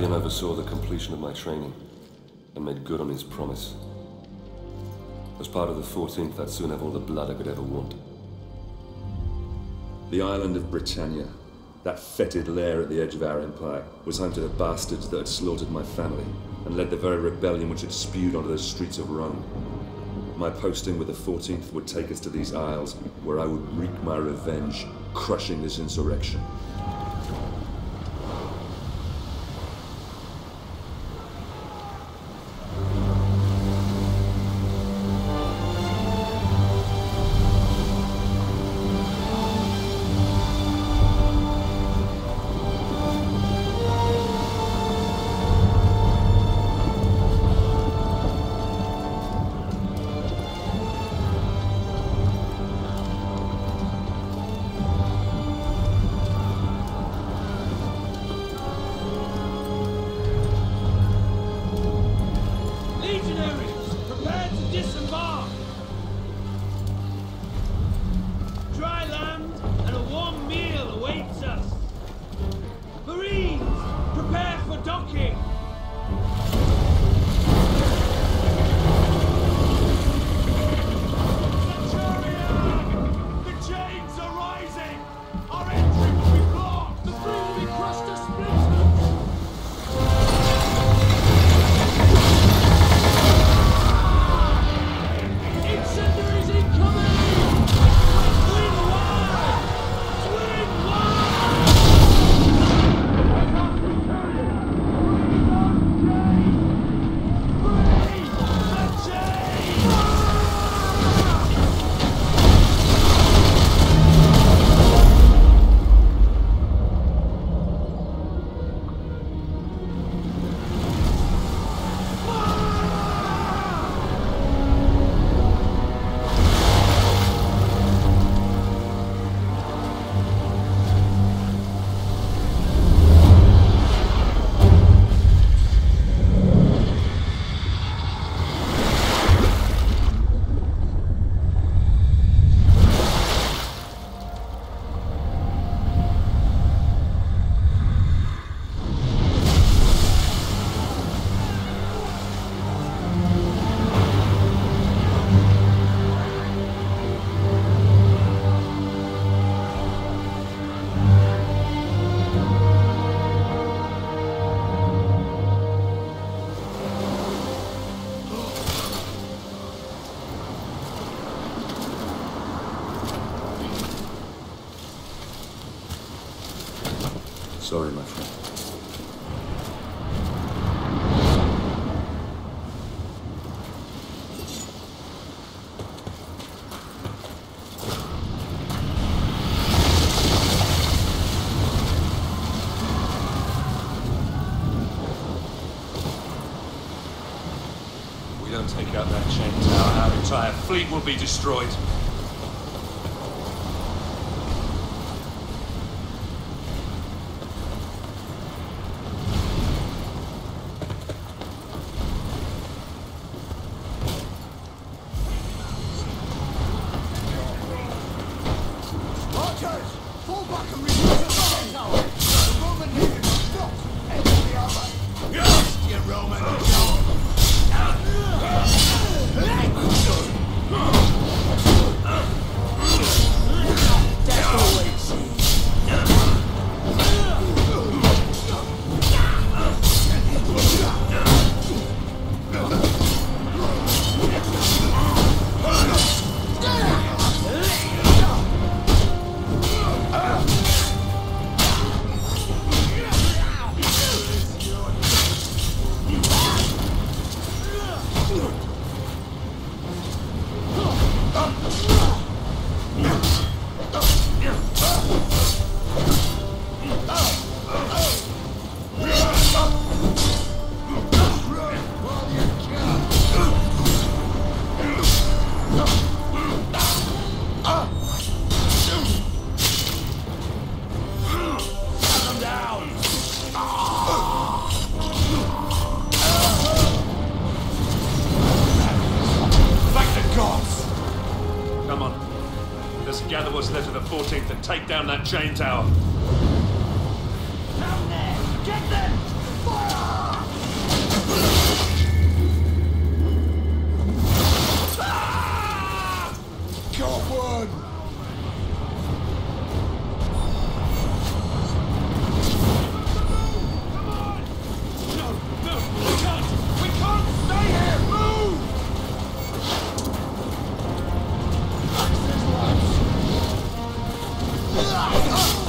Vitallion oversaw the completion of my training and made good on his promise. As part of the 14th, I'd soon have all the blood I could ever want. The island of Britannia, that fetid lair at the edge of our empire, was home to the bastards that had slaughtered my family and led the very rebellion which had spewed onto the streets of Rome. My posting with the 14th would take us to these isles, where I would wreak my revenge, crushing this insurrection. Entire fleet will be destroyed. The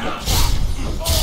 Oh!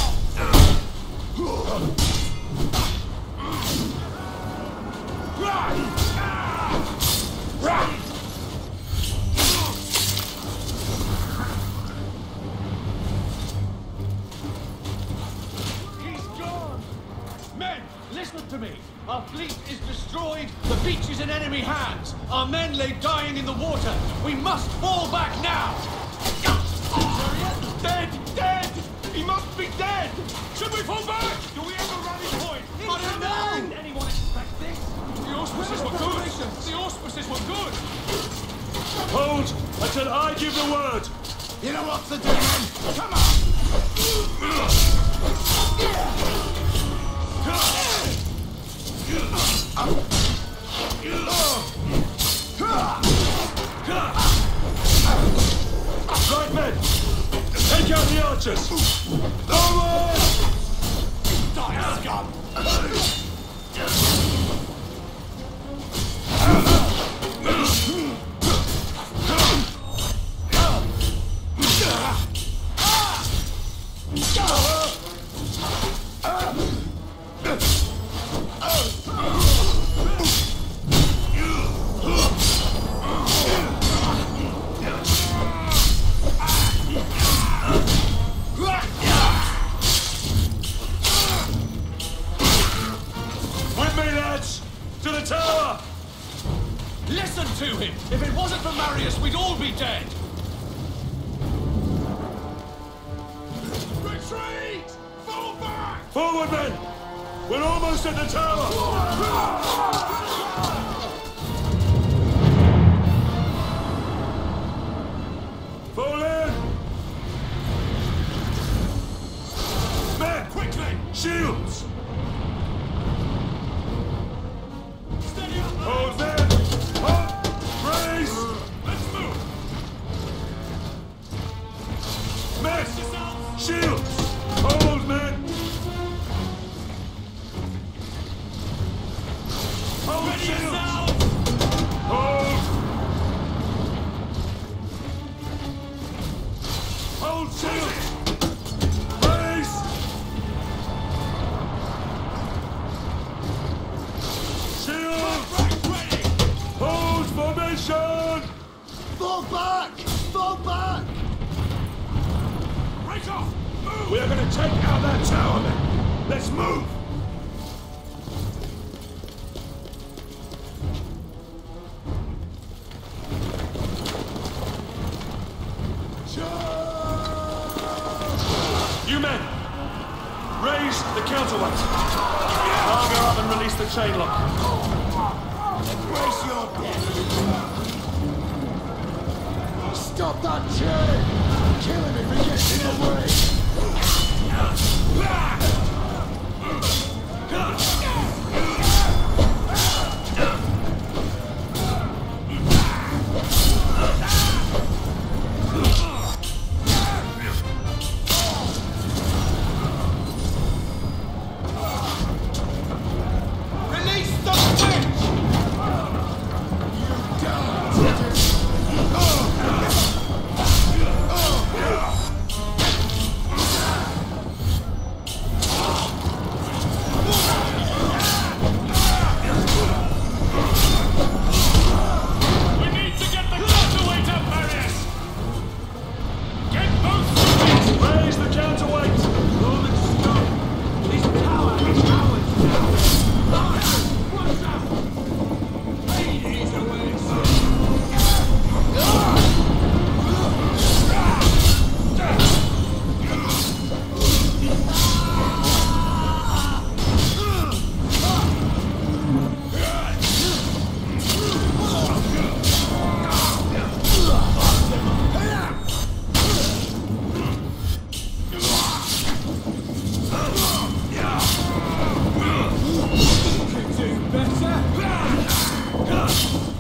Better!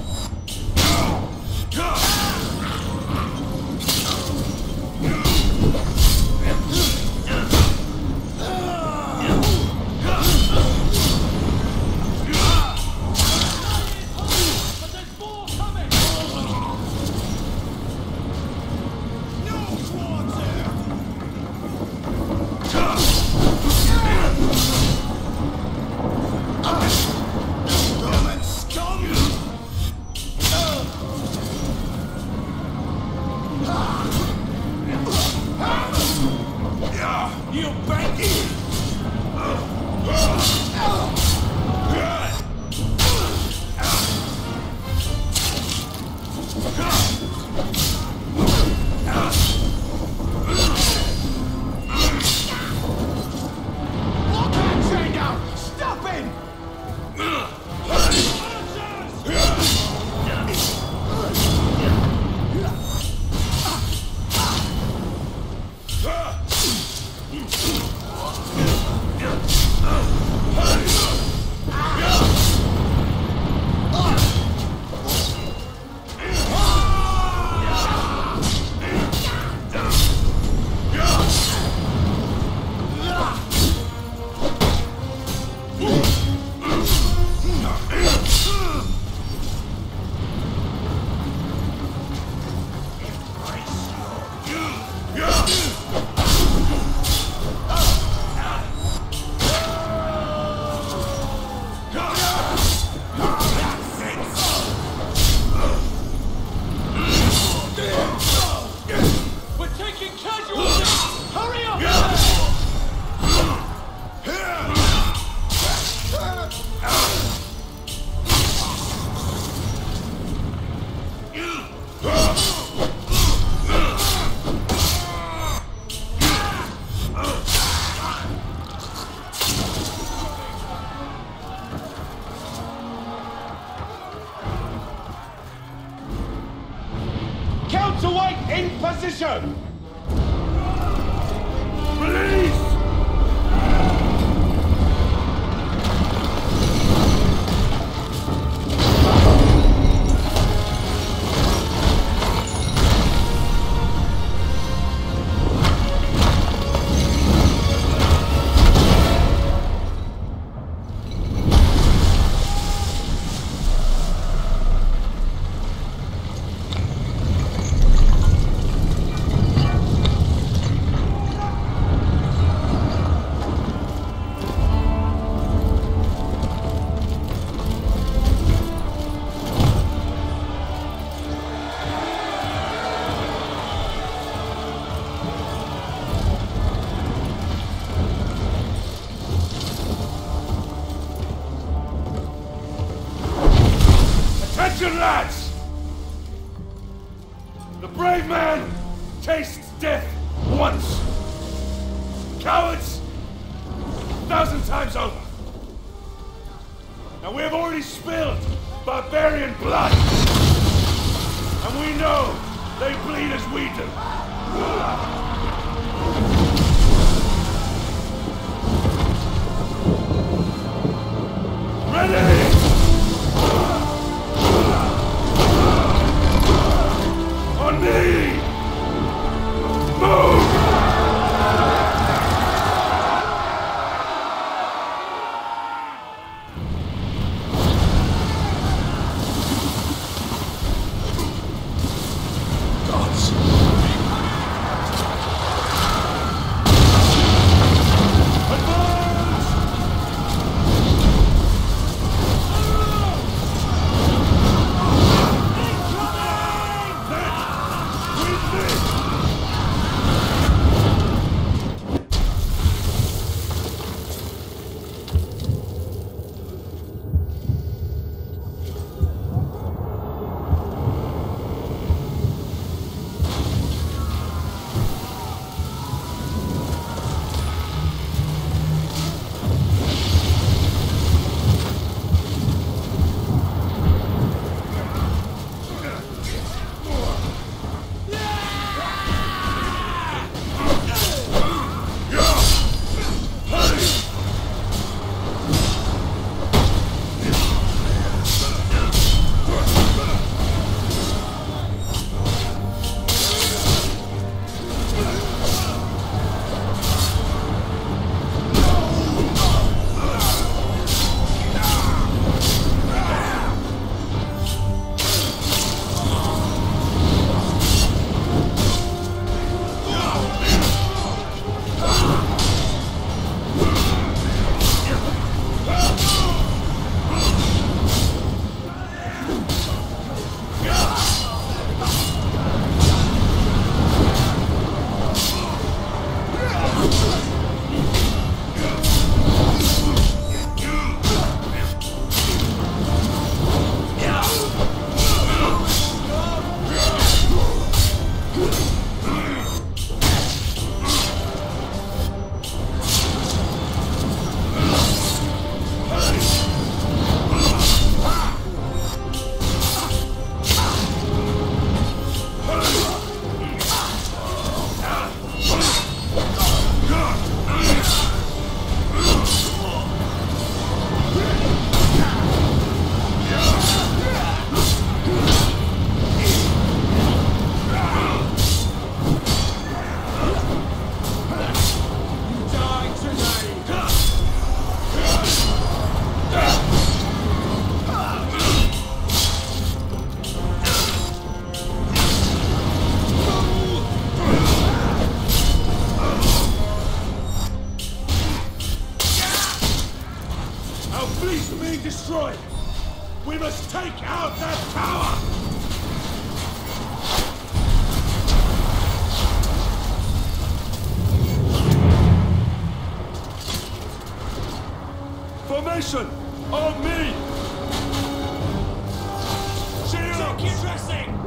Counterweight in position! Release! And we have already spilled barbarian blood. And we know they bleed as we do. Ready! Of on me! Check your dressing!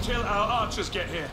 Until our archers get here.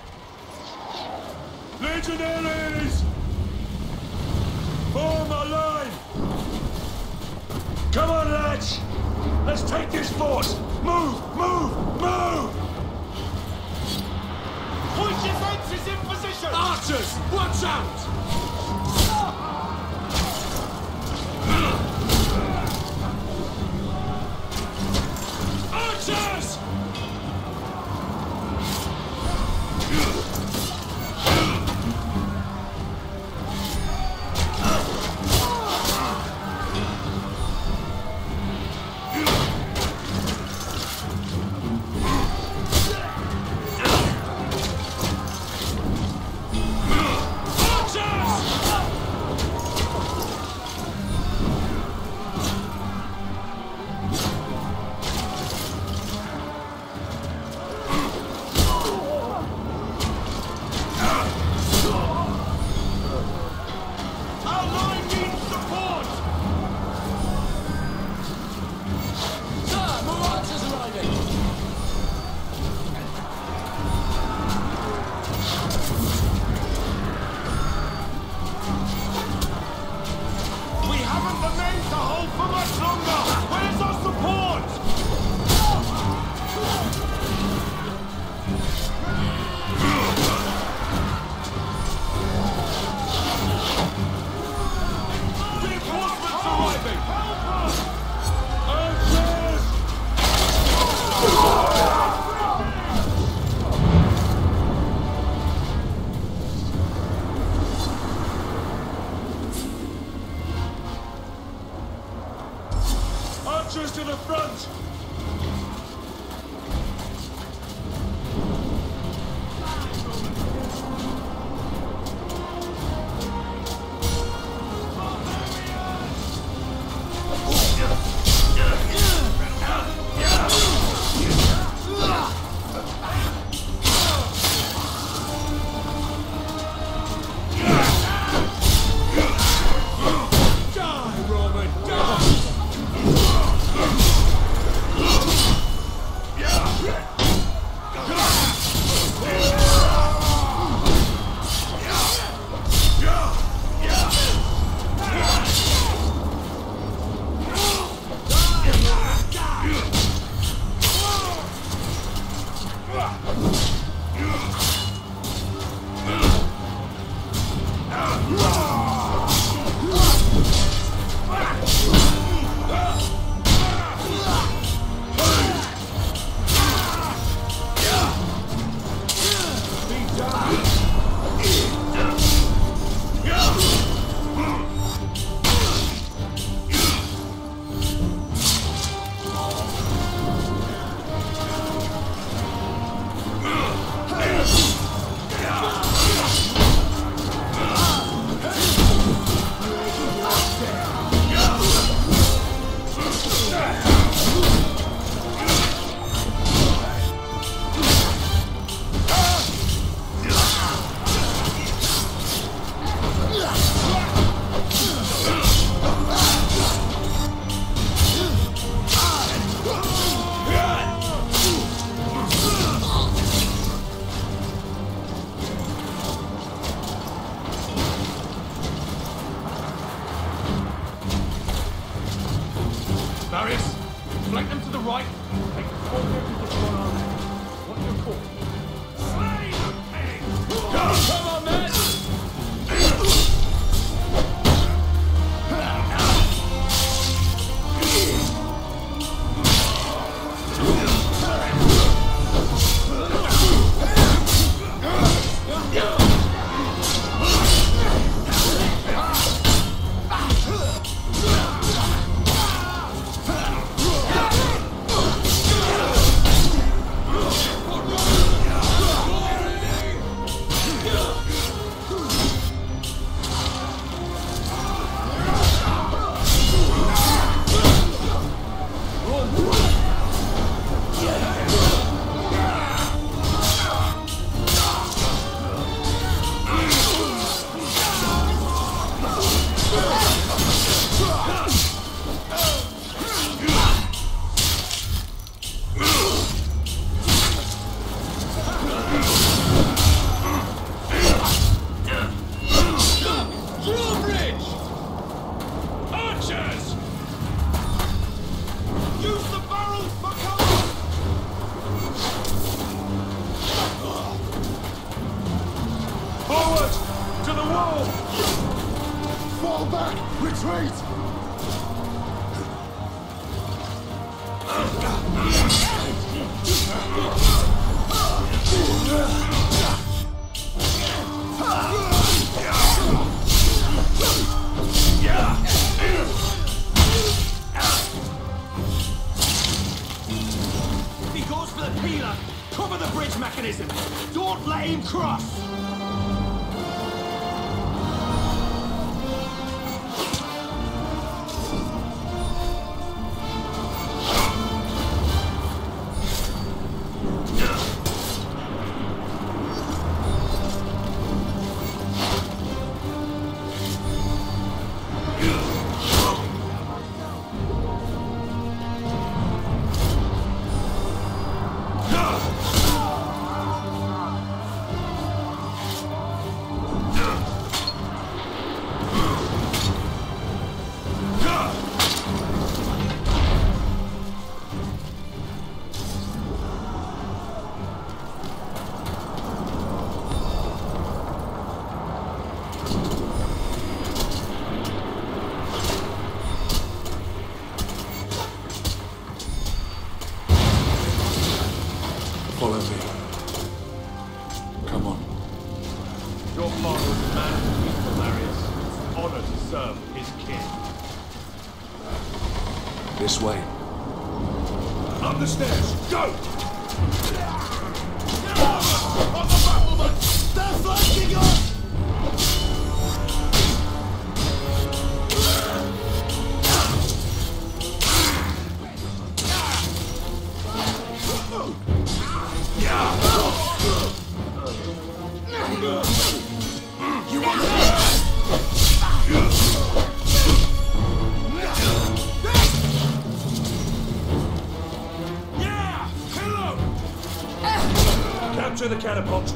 Capture the catapult.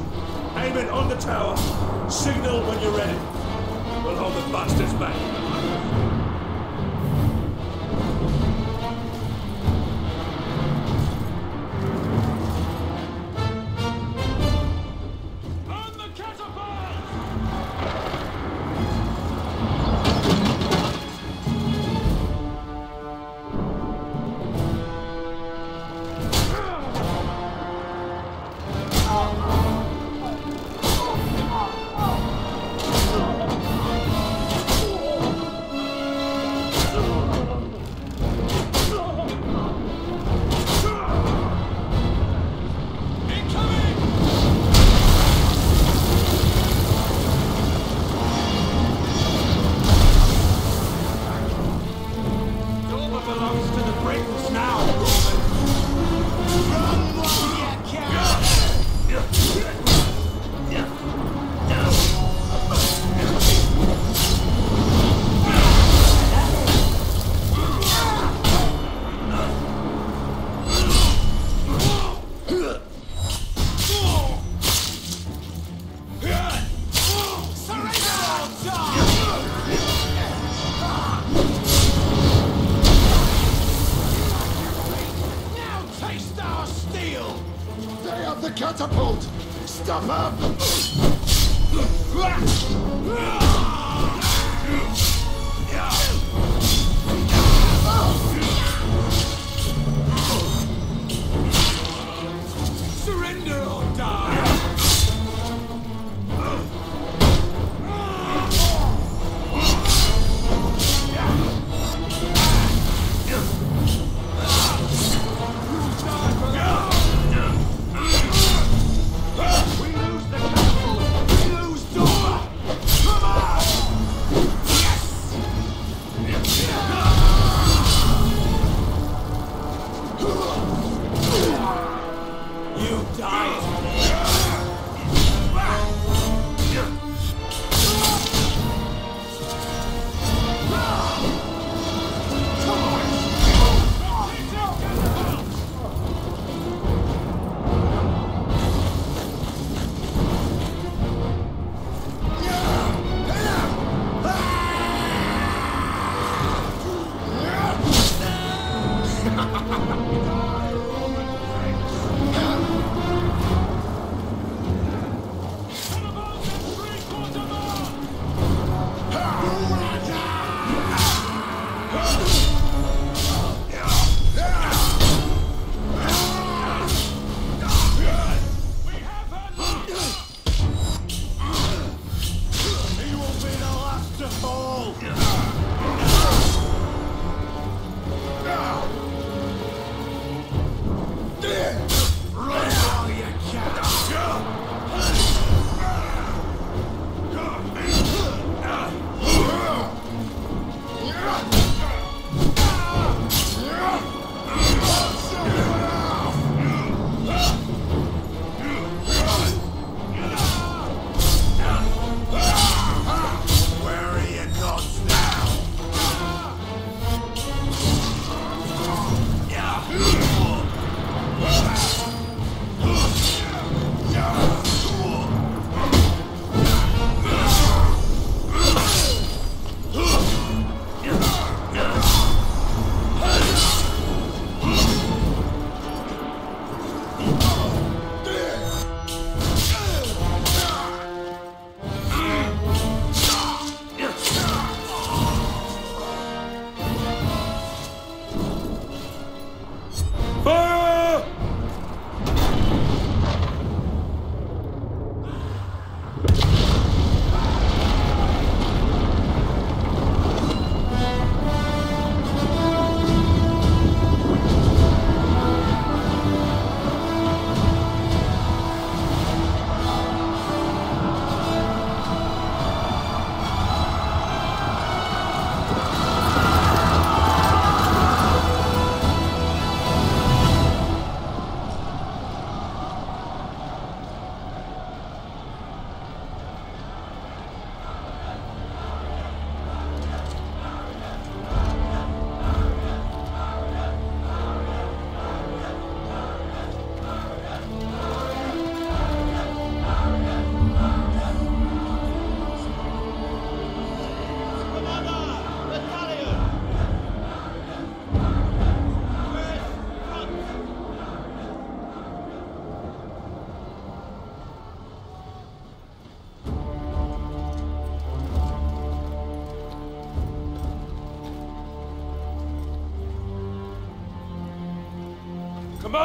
Aim it on the tower. Signal when you're ready. We'll hold the bastards back.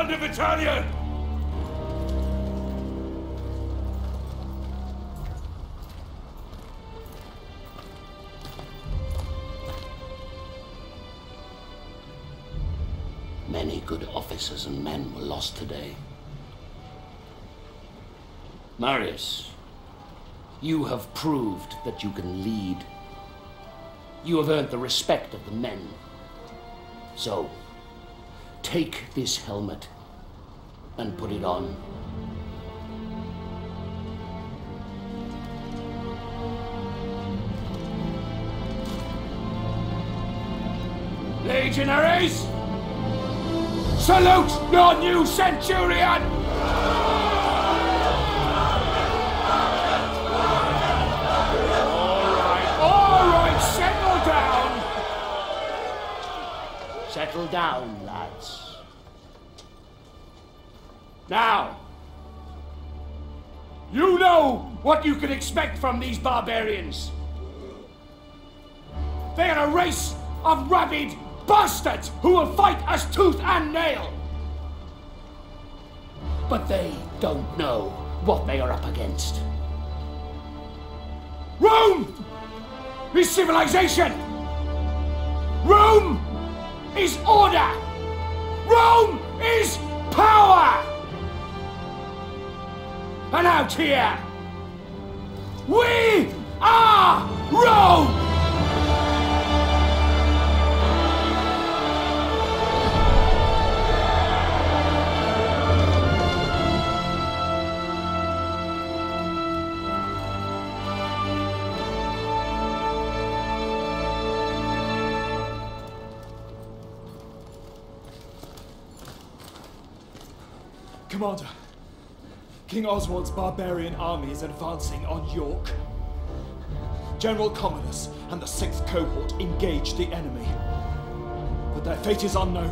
Commander Vitallion! Many good officers and men were lost today. Marius, you have proved that you can lead. You have earned the respect of the men. So, take this helmet and put it on. Legionaries! Salute your new centurion! All right, all right, settle down! Settle down, lads. Now, you know what you can expect from these barbarians. They are a race of rabid bastards who will fight us tooth and nail. But they don't know what they are up against. Rome is civilization. Rome is order. Rome is power. And out here, we are Rome! Commander, King Oswald's barbarian army is advancing on York. General Commodus and the 6th Cohort engage the enemy, but their fate is unknown.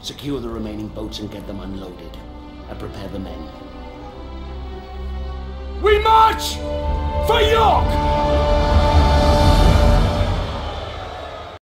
Secure the remaining boats and get them unloaded. And prepare the men. We march for York!